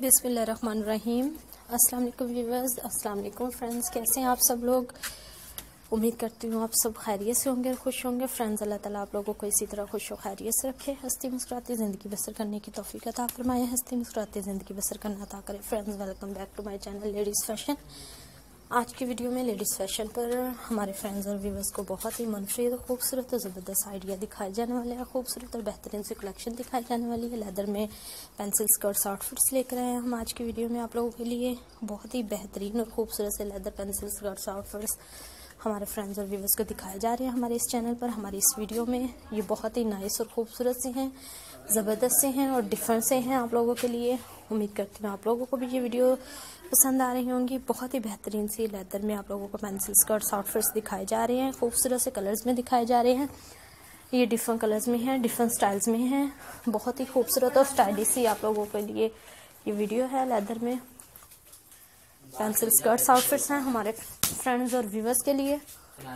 बिसमीम वालेकुम व्यूवर्स वालेकुम फ्रेंड्स, कैसे हैं आप सब लोग? उम्मीद करती हूँ आप सब खैरियत से होंगे और खुश होंगे। फ्रेंड्स, अल्लाह ताला आप लोगों को इसी तरह खुश व खैरियत से रखे। हंसती मुस्कुराती ज़िंदगी बसर करने की तोफ़ी अता फरमाए। हंसती मुस्कुराती ज़िंदगी बसर करना अता करें। Friends, welcome back to my channel ladies fashion. आज की वीडियो में लेडीज़ फ़ैशन पर हमारे फ्रेंड्स और व्यूवर्स को बहुत ही मनफरद और खूबसूरत और ज़बरदस्त आइडिया दिखाए जाने वाले हैं। खूबसूरत और बेहतरीन सी कलेक्शन दिखाई जाने वाली है। लेदर में पेंसिल स्कर्ट्स आउटफिट्स लेकर आए हैं हम आज की वीडियो में आप लोगों के लिए। बहुत ही बेहतरीन और खूबसूरत से लेदर पेंसिल स्कर्ट्स आउटफिट्स हमारे फ्रेंड्स और व्यूवर्स को दिखाए जा रहे हैं हमारे इस चैनल पर, हमारी इस वीडियो में। ये बहुत ही नाइस और खूबसूरत से हैं। ज़बरदस्त से हैं और डिफरेंट से हैं आप लोगों के लिए। उम्मीद करती हूँ आप लोगों को भी ये वीडियो पसंद आ रही होंगी। बहुत ही बेहतरीन सी लेदर में आप लोगों को पेंसिल स्कर्ट्स आउटफिट्स दिखाए जा रहे हैं। खूबसूरत से कलर्स में दिखाए जा रहे हैं। ये डिफरेंट कलर्स में हैं डिफरेंट स्टाइल्स में हैं। बहुत ही खूबसूरत और स्टाइलिश सी आप लोगों के लिए ये वीडियो है लेदर में। पेंसिल स्कर्ट्स आउटफिट्स हैं हमारे फ्रेंड्स और व्यूवर्स के लिए।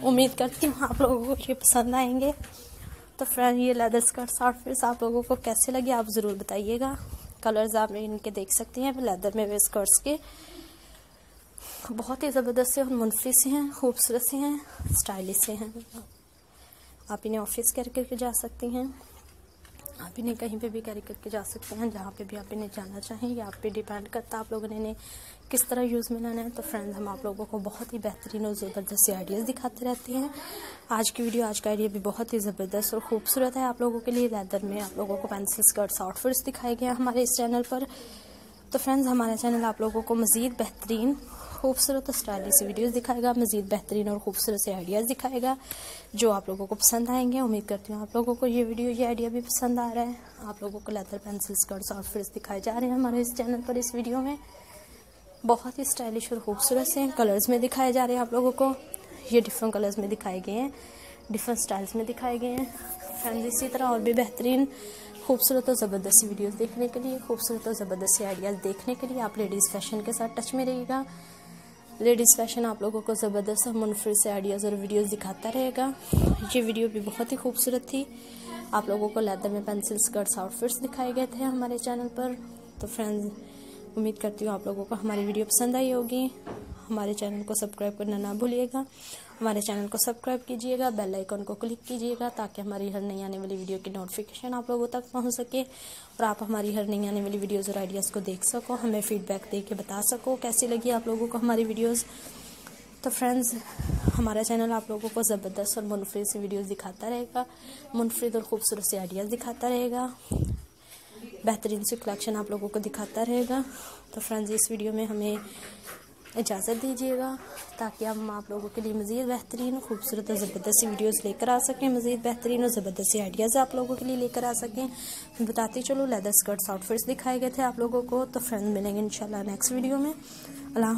उम्मीद करती हूँ आप लोगों को ये पसंद आएँगे। तो फ्रेंड ये लेदर स्कर्ट्स आउटफिट्स आप लोगों को कैसे लगे, आप ज़रूर बताइएगा। कलर्स आप इनके देख सकते हैं लेदर में वे स्कर्ट्स के। बहुत ही ज़बरदस्त से, और मुनफी से हैं, खूबसूरत से हैं स्टाइलिश से हैं। आप इन्हें ऑफ़िस करके जा सकती हैं। आप इन्हें कहीं पे भी कैरी करके जा सकते हैं, जहाँ पे भी आप इन्हें जाना चाहें, या आप पे डिपेंड करता है आप लोगों ने इन्हें किस तरह यूज़ में लाना है तो फ्रेंड्स हम आप लोगों को बहुत ही बेहतरीन और ज़बरदस्त आइडियाज़ दिखाते रहते हैं। आज की वीडियो आज का आइडिया भी बहुत ही ज़बरदस्त और खूबसूरत है आप लोगों के लिए। लेदर में आप लोगों को पेंसिल स्कर्ट्स आउटफिट्स दिखाए गए हैं हमारे इस चैनल पर। तो फ्रेंड्स हमारा चैनल आप लोगों को मज़ीद बेहतरीन, खूबसूरत और स्टाइलिश वीडियोस दिखाएगा, मज़ीद बेहतरीन और खूबसूरत से आइडियाज़ दिखाएगा, जो आप लोगों को पसंद आएँगे। उम्मीद करती हूँ आप लोगों को ये वीडियो ये आइडिया भी पसंद आ रहा है। आप लोगों को लेदर पेंसिल स्कर्ट्स आउटफिट्स दिखाए जा रहे हैं हमारे इस चैनल पर, इस वीडियो में। बहुत ही स्टाइलिश और खूबसूरत से कलर्स में दिखाए जा रहे हैं आप लोगों को। ये डिफरेंट कलर्स में दिखाए गए हैं। डिफरेंट स्टाइल्स में दिखाए गए हैं। फ्रेंड्स इसी तरह और भी बेहतरीन, खूबसूरत और ज़बरदस्त वीडियोस देखने के लिए, खूबसूरत और ज़बरदस्त आइडियाज़ देखने के लिए आप लेडीज़ फ़ैशन के साथ टच में रहिएगा। लेडीज़ फ़ैशन आप लोगों को ज़बरदस्त और मुनफरद से आइडियाज़ और वीडियोस दिखाता रहेगा। ये वीडियो भी बहुत ही खूबसूरत थी। आप लोगों को लेदर में पेंसिल स्कर्ट्स आउटफिट्स दिखाए गए थे हमारे चैनल पर। तो फ्रेंड्स उम्मीद करती हूँ आप लोगों को हमारी वीडियो पसंद आई होगी। हमारे चैनल को सब्सक्राइब करना ना भूलिएगा। हमारे चैनल को सब्सक्राइब कीजिएगा, बेल आइकन को क्लिक कीजिएगा ताकि हमारी हर नई आने वाली वीडियो की नोटिफिकेशन आप लोगों तक पहुँच सके और आप हमारी हर नई आने वाली वीडियोज़ और आइडियाज़ को देख सको, हमें फीडबैक दे के बता सको, कैसी लगी आप लोगों को हमारी वीडियोज़ तो फ्रेंड्स हमारा चैनल आप लोगों को ज़बरदस्त और मुनफरद से वीडियोज़ दिखाता रहेगा, मुनफरद और खूबसूरत से आइडियाज़ दिखाता रहेगा, बेहतरीन से कलेक्शन आप लोगों को दिखाता रहेगा। तो फ्रेंड्स इस वीडियो में हमें इजाज़त दीजिएगा, ताकि हम आप लोगों के लिए मज़ीद बेहतरीन, खूबसूरत और ज़बरदस्ती वीडियोस लेकर आ सकें, मज़ीद बेहतरीन और ज़बरदस्ती आइडियाज़ आप लोगों के लिए लेकर आ सकें। बताते चलो लेदर स्कर्ट्स आउटफिट्स दिखाए गए थे आप लोगों को तो फ्रेंड मिलेंगे इंशाल्लाह नेक्स्ट वीडियो में। अल्लाह